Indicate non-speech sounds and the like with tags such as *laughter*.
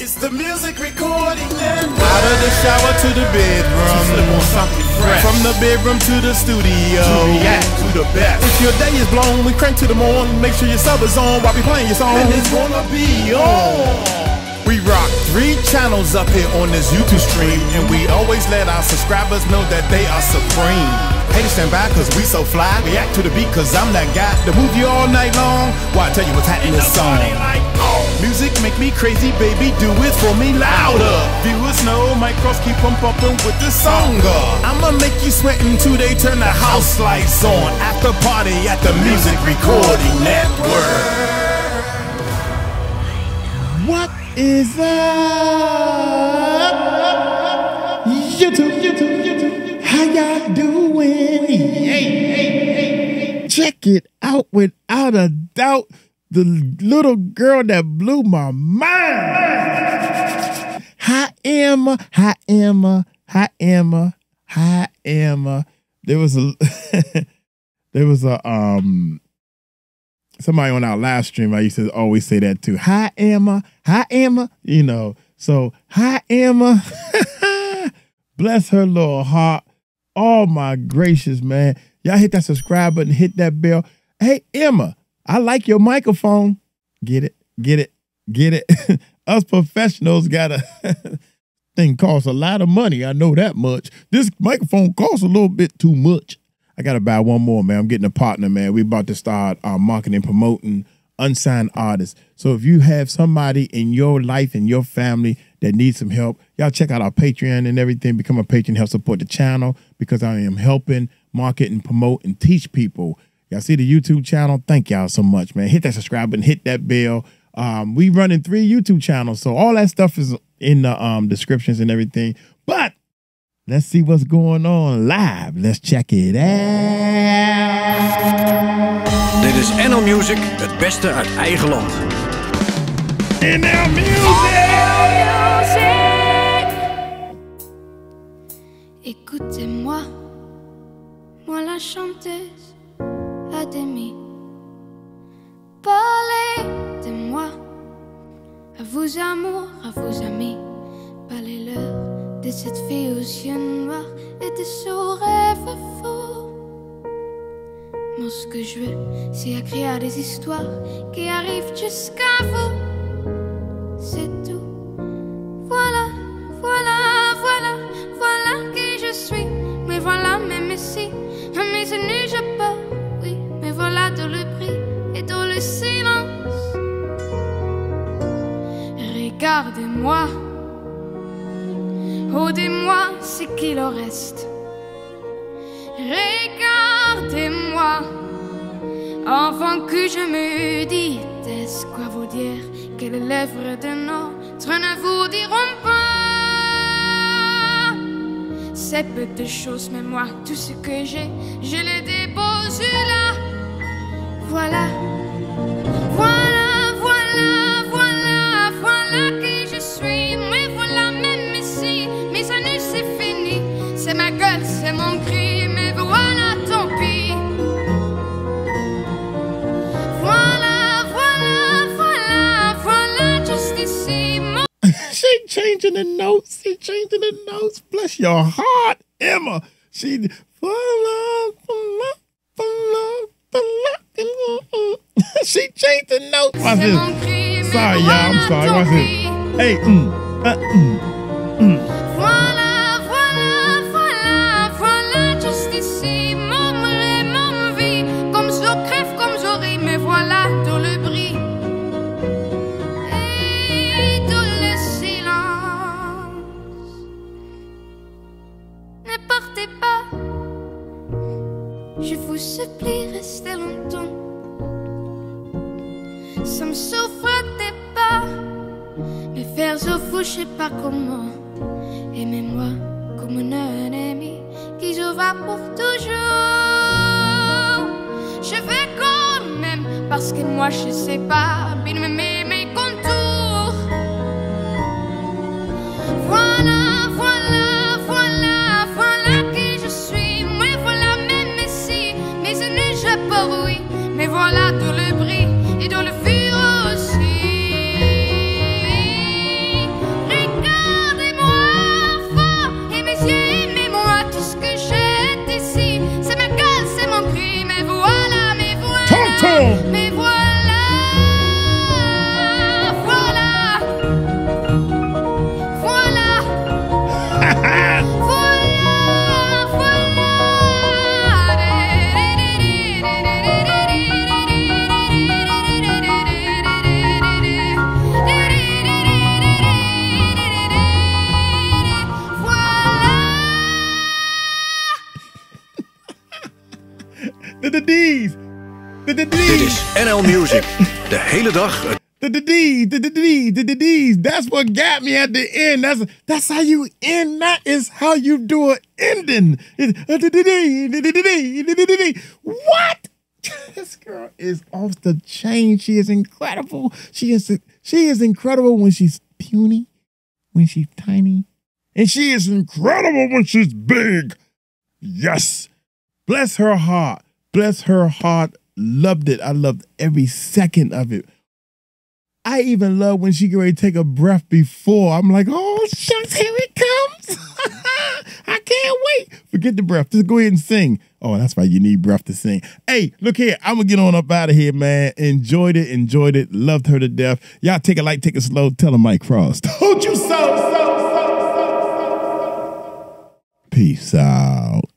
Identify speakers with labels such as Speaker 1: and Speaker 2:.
Speaker 1: It's the music recording network.
Speaker 2: Out of the shower to the bedroom.
Speaker 1: Slip on something fresh.
Speaker 2: From the bedroom to the studio.
Speaker 1: to react to the best.
Speaker 2: If your day is blown, we crank to the morn. Make sure your sub is on while we playing your song.
Speaker 1: And it's gonna be on.
Speaker 2: We rock three channels up here on this YouTube stream, and we always let our subscribers know that they are supreme. Haters stand by cause we so fly. React to the beat cause I'm that guy to move you all night long. Why I tell you what's happening in this song. Music make me crazy, baby, do it for me louder. Viewers know Mike Cross keep on bumping with the song. I'ma make you sweat until they turn the house lights on. After party at the Music Recording Network. What is up? YouTube, YouTube, YouTube. How y'all doing? Hey, hey, hey. Check it out without a doubt. The little girl that blew my mind. Hi, Emma. Hi, Emma. Hi, Emma. Hi, Emma. There was a *laughs* there was a um somebody on our live stream. I used to always say that too. Hi, Emma. Hi, Emma. You know. So, hi, Emma. *laughs* Bless her little heart. Oh my gracious, man. Y'all hit that subscribe button, hit that bell. Hey, Emma, I like your microphone. Get it, get it, get it. *laughs* Us professionals got a *laughs* thing costs a lot of money. I know that much. This microphone costs a little bit too much. I gotta buy one more, man. I'm getting a partner, man. We about to start uh, marketing, promoting unsigned artists. So if you have somebody in your life and your family that needs some help, y'all check out our Patreon and everything. Become a patron, help support the channel because I am helping market and promote and teach people. Y'all see the YouTube channel? Thank y'all so much, man. Hit that subscribe button, hit that bell. Um, we running three YouTube channels, so all that stuff is in the um, descriptions and everything. But let's see what's going on live. Let's check it out.
Speaker 3: Dit is NL Music, het beste uit eigen land.
Speaker 2: In our music.
Speaker 4: Écoutez-moi, moi la chanteuse Adémie. Parlez de moi à vos amours, à vos amis. Parlez-leur de cette fille aux yeux noirs et de son rêve fou. Moi, ce que je veux, c'est écrire des histoires qui arrivent jusqu'à vous. C'est tout. Voilà, voilà, voilà, voilà qui je suis. Mais voilà, même ici, mes ennuis, je pars. Voilà dans le prix et dans le silence. Regardez-moi. Oh, dis-moi ce qu'il en reste. Regardez-moi. Avant que je me dise quoi vous dire que les lèvres de notre ne vous diront pas? Ces petites choses, mais moi, tout ce que j'ai, je là. Voilà, voilà, voilà, voilà, voilà qui je suis. Mais voilà, même ici, mes années, c'est fini. C'est ma gueule, c'est mon cri, mais voilà, tant pis. Voilà, voilà, voilà, voilà, juste ici. *laughs*
Speaker 2: She changing the notes. She changing the notes. Bless your heart, Emma. She she changed the notes. Watch
Speaker 4: c'est
Speaker 2: this.
Speaker 4: mon cri, mais
Speaker 2: Sorry, y'all. I'm
Speaker 4: voilà,
Speaker 2: sorry.
Speaker 4: tant
Speaker 2: Watch
Speaker 4: pis.
Speaker 2: this. Hey, mm, uh, mm.
Speaker 4: Voilà, voilà, voilà, voilà, juste ici, mon rêve, mon vie, comme je crève, comme j'aurai, mais Ça me souffre pas. Me faire au fou, je sais pas comment. Aimez-moi comme un ennemi qui se va pour toujours. Je vais quand même parce que moi je sais pas
Speaker 2: The the D's. The the
Speaker 3: Dit is NL Music. De hele dag
Speaker 2: The the D's. The the D's. The the D's. That's what got me at the end. That's that's how you end. That is how you do an ending. It- uh, the the D, the the D, the the What? This girl is off the chain. She is incredible. She is she is incredible when she's puny, when she's tiny, and she is incredible when she's big. Yes. Bless her heart. Bless her heart. Loved it. I loved every second of it. I even love when she get ready to take a breath before. I'm like, oh shucks, here it comes. *laughs* I can't wait. Forget the breath. Just go ahead and sing. Oh, that's right. You need breath to sing. Hey, look here. I'm gonna get on up out of here, man. Enjoyed it, enjoyed it, loved her to death. Y'all take it light, take it slow. Tell her Mike Cross. *laughs* Told you so, so, so, so. Peace out.